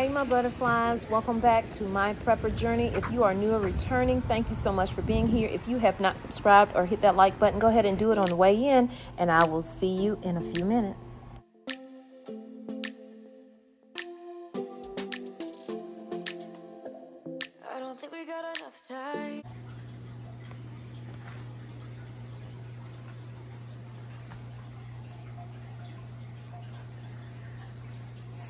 Hey, my butterflies, welcome back to my prepper journey. If you are new or returning, thank you so much for being here. If you have not subscribed or hit that like button, go ahead and do it on the way in, and I will see you in a few minutes. I don't think we got enough time.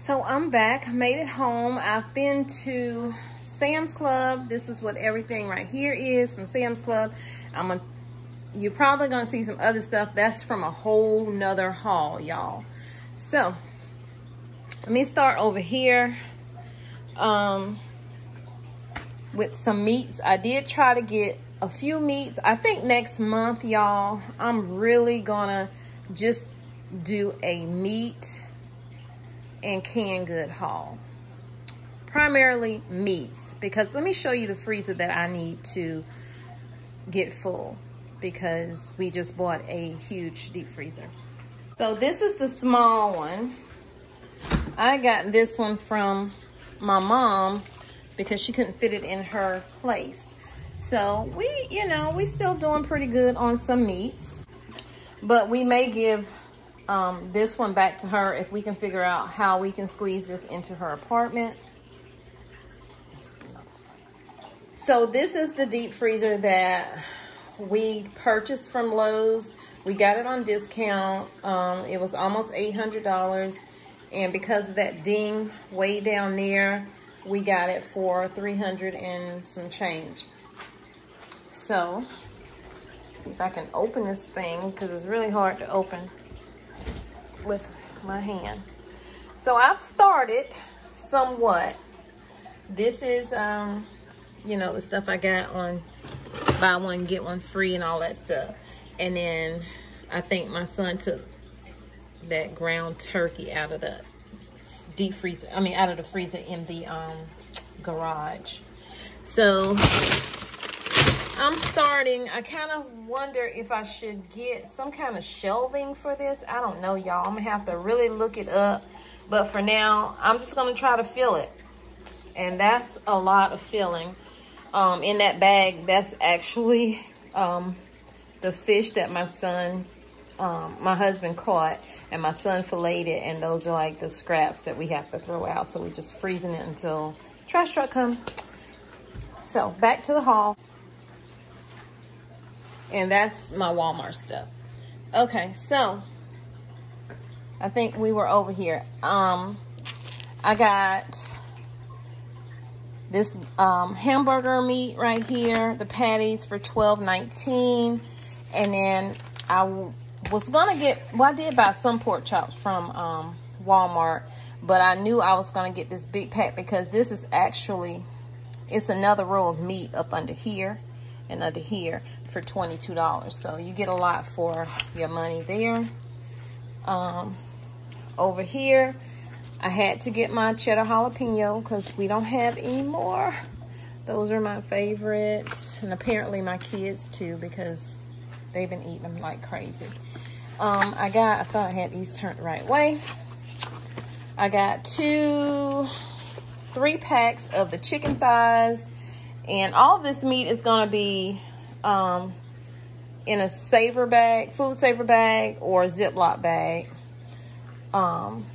So I'm back, made it home. I've been to Sam's Club. This is what everything right here is from Sam's Club. I'm gonna, you're probably gonna see some other stuff. That's from a whole nother haul, y'all. So let me start over here um, with some meats. I did try to get a few meats. I think next month, y'all, I'm really gonna just do a meat and canned good haul. Primarily meats because let me show you the freezer that I need to get full because we just bought a huge deep freezer. So this is the small one. I got this one from my mom because she couldn't fit it in her place. So we, you know, we still doing pretty good on some meats, but we may give um, this one back to her if we can figure out how we can squeeze this into her apartment. So this is the deep freezer that we purchased from Lowe's. We got it on discount. Um, it was almost $800. And because of that ding way down there, we got it for 300 and some change. So, see if I can open this thing because it's really hard to open with my hand. So I've started somewhat. This is, um, you know, the stuff I got on buy one, get one free and all that stuff. And then I think my son took that ground turkey out of the deep freezer. I mean, out of the freezer in the um, garage. So I'm starting. I kind of wonder if I should get some kind of shelving for this. I don't know, y'all. I'm going to have to really look it up. But for now, I'm just going to try to fill it. And that's a lot of filling. Um, in that bag, that's actually um, the fish that my son, um, my husband caught. And my son filleted it. And those are like the scraps that we have to throw out. So we're just freezing it until trash truck comes. So back to the haul. And that's my Walmart stuff. Okay, so I think we were over here. Um, I got this um, hamburger meat right here, the patties for twelve nineteen, and then I was gonna get. Well, I did buy some pork chops from um, Walmart, but I knew I was gonna get this big pack because this is actually it's another row of meat up under here and under here for $22. So you get a lot for your money there. Um, over here, I had to get my cheddar jalapeno because we don't have any more. Those are my favorites. And apparently my kids too because they've been eating them like crazy. Um, I got, I thought I had these turned the right way. I got two, three packs of the chicken thighs. And all this meat is going to be um, in a saver bag, food saver bag, or a Ziploc bag. Um,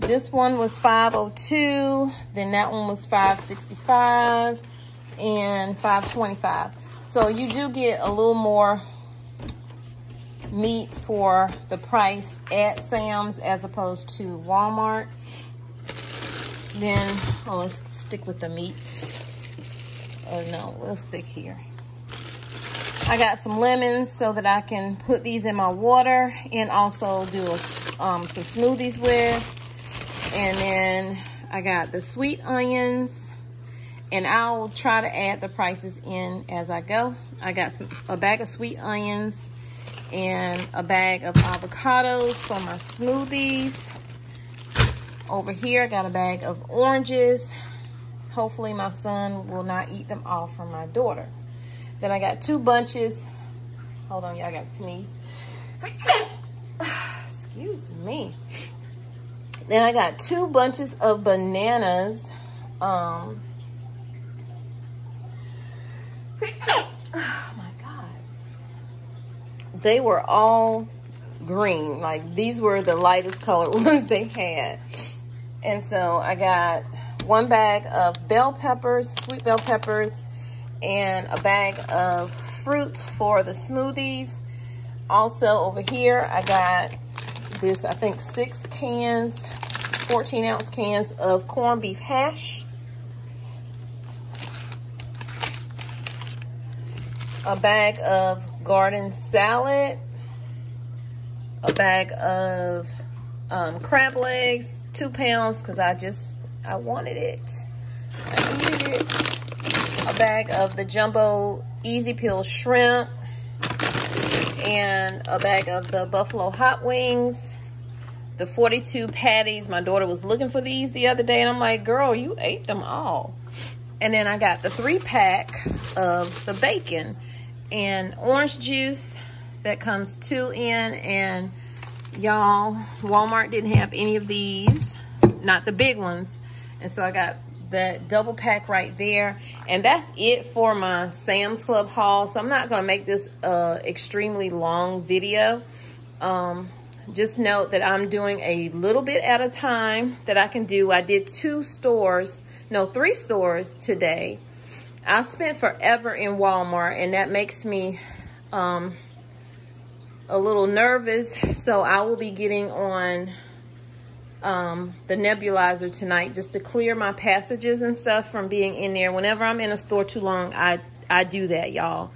this one was 502 then that one was 565 and 525 so you do get a little more meat for the price at Sam's as opposed to Walmart. Then let's stick with the meats oh no we'll stick here I got some lemons so that I can put these in my water and also do a, um, some smoothies with. And then I got the sweet onions and I'll try to add the prices in as I go. I got some, a bag of sweet onions and a bag of avocados for my smoothies. Over here, I got a bag of oranges. Hopefully my son will not eat them all from my daughter. Then I got two bunches. Hold on, y'all, got to sneeze. Excuse me. Then I got two bunches of bananas Um, oh my God. They were all green. Like these were the lightest colored ones they had. And so I got one bag of bell peppers, sweet bell peppers, and a bag of fruit for the smoothies. Also over here, I got this, I think six cans, 14 ounce cans of corned beef hash. A bag of garden salad. A bag of um, crab legs, two pounds, because I just, I wanted it. I needed it. A bag of the jumbo easy peel shrimp and a bag of the buffalo hot wings the 42 patties my daughter was looking for these the other day and i'm like girl you ate them all and then i got the three pack of the bacon and orange juice that comes two in and y'all walmart didn't have any of these not the big ones and so i got that double pack right there. And that's it for my sam's club haul. So i'm not going to make this uh extremely long video. Um just note that i'm doing a little bit at a time that i can do. I did two stores no three stores today. I spent forever in walmart and that makes me um a little nervous. So i will be getting on um, the nebulizer tonight just to clear my passages and stuff from being in there. Whenever I'm in a store too long, I, I do that, y'all.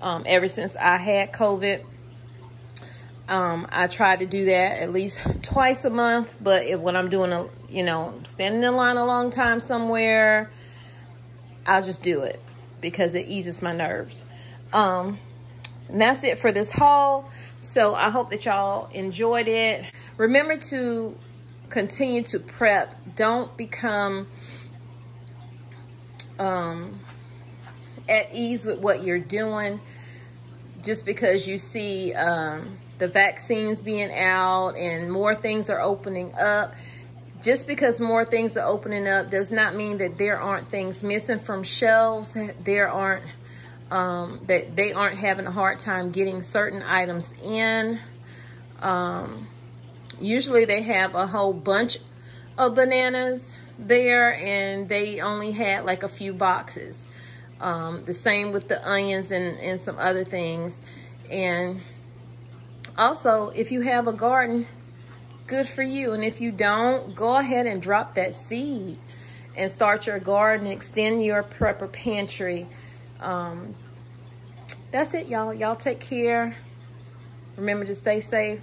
Um, ever since I had COVID, um, I try to do that at least twice a month. But if, when I'm doing a, you know, standing in line a long time somewhere, I'll just do it because it eases my nerves. Um, and that's it for this haul. So I hope that y'all enjoyed it. Remember to continue to prep. Don't become um, at ease with what you're doing just because you see um, the vaccines being out and more things are opening up. Just because more things are opening up does not mean that there aren't things missing from shelves. There aren't um, that they aren't having a hard time getting certain items in. Um, usually they have a whole bunch of bananas there and they only had like a few boxes. Um, the same with the onions and, and some other things. And also, if you have a garden, good for you. And if you don't, go ahead and drop that seed and start your garden, extend your prepper pantry. Um, that's it, y'all. Y'all take care. Remember to stay safe.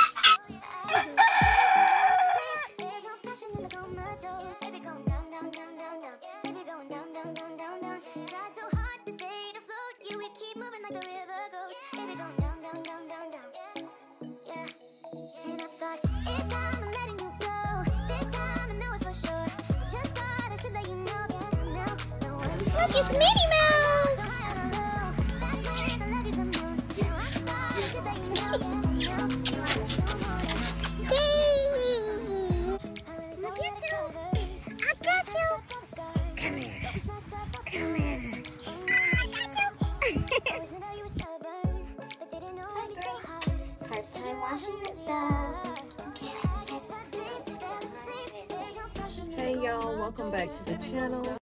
Look, it's Minnie Mouse! Look at you! I got you! Come here. Come here. Stuff. Hey y'all, welcome back to the channel.